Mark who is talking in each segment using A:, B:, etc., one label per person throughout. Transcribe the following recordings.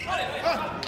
A: Cut it,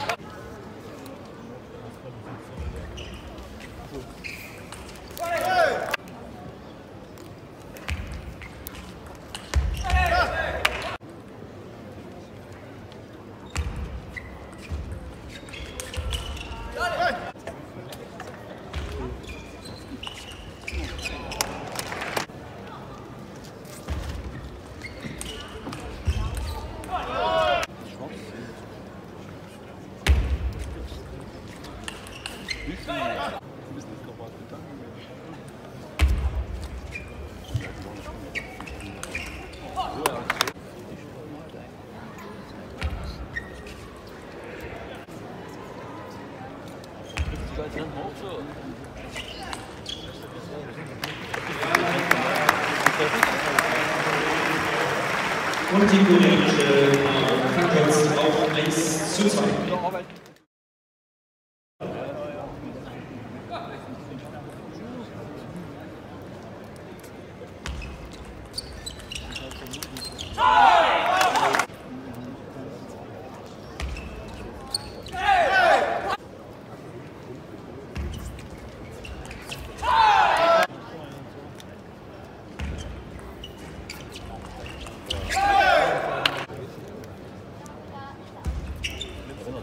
A: Und die koreanische äh, Fangkunst auf 1 zu 2. 그래서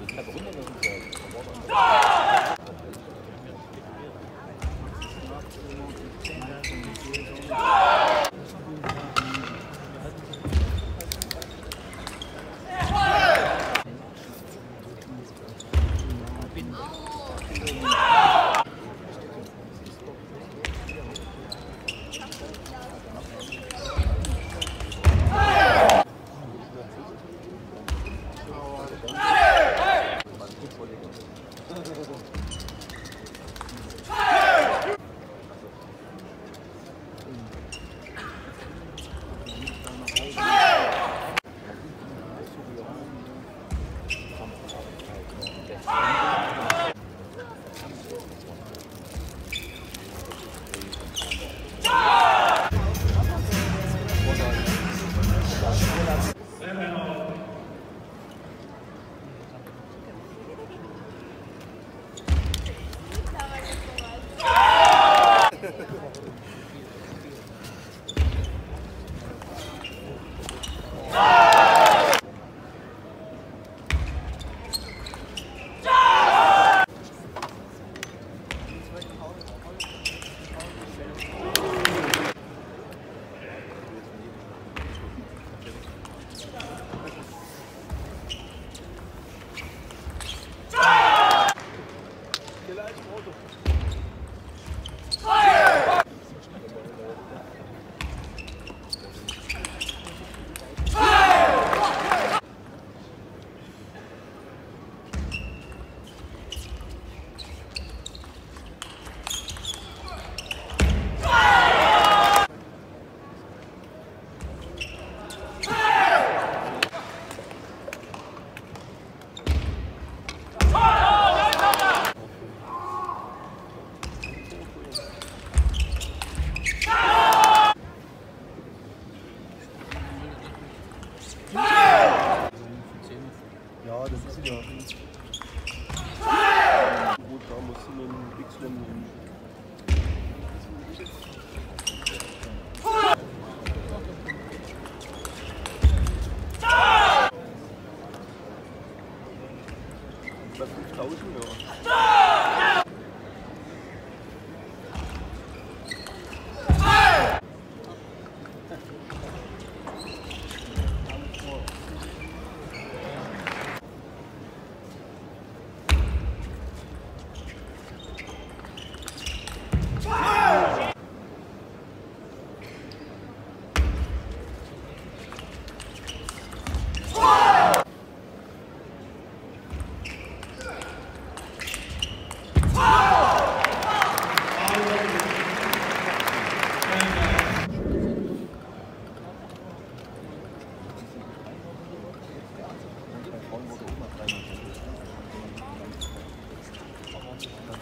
A: 내가 혼나는 빈.